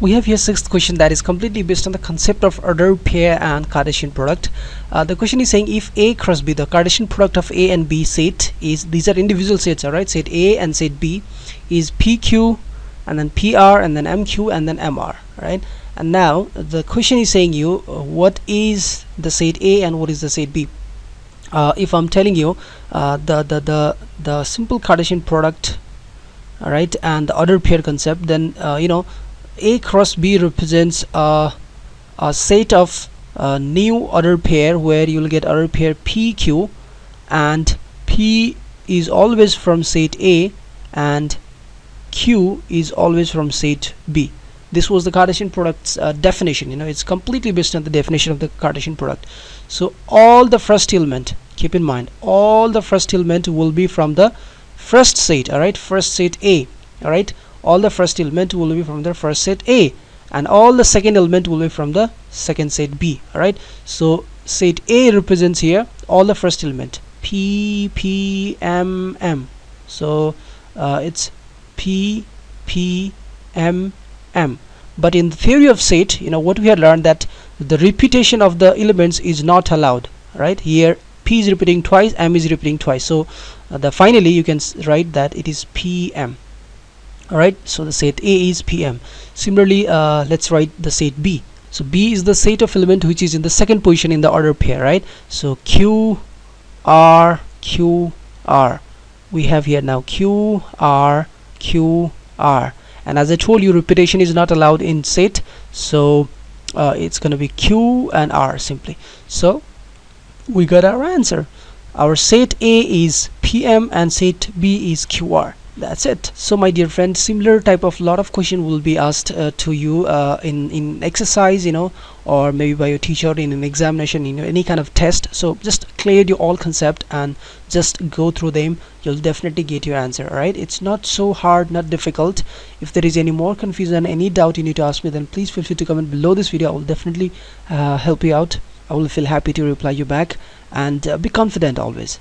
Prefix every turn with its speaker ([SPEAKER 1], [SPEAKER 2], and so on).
[SPEAKER 1] we have here sixth question that is completely based on the concept of order pair and Cartesian product. Uh, the question is saying if A cross B the Cartesian product of A and B set is these are individual sets alright set A and set B is PQ and then PR and then MQ and then MR right? And now the question is saying you uh, what is the set A and what is the set B? Uh, if I'm telling you uh, the, the the the simple Cartesian product alright and the order pair concept then uh, you know a cross B represents a, a set of uh, new order pair where you will get order pair PQ and P is always from set A and Q is always from set B. This was the Cartesian product's uh, definition you know it's completely based on the definition of the Cartesian product. So all the first element keep in mind all the first element will be from the first set alright first set A alright all the first element will be from the first set A and all the second element will be from the second set B alright? So set A represents here all the first element P P M M. So uh, it's P P M M. But in the theory of set you know what we had learned that the repetition of the elements is not allowed right? Here P is repeating twice M is repeating twice. So uh, the finally you can write that it is PM alright so the set A is PM similarly uh, let's write the set B. So B is the set of element which is in the second position in the order pair right? So Q R Q R. We have here now Q R Q R. And as I told you repetition is not allowed in set. So uh, it's gonna be Q and R simply. So we got our answer. Our set A is PM and set B is QR that's it. So my dear friend similar type of lot of question will be asked uh, to you uh, in in exercise you know or maybe by your teacher in an examination in any kind of test. So just clear your all concept and just go through them. You'll definitely get your answer right it's not so hard not difficult. If there is any more confusion any doubt you need to ask me then please feel free to comment below this video. I will definitely uh, help you out. I will feel happy to reply you back. And uh, be confident always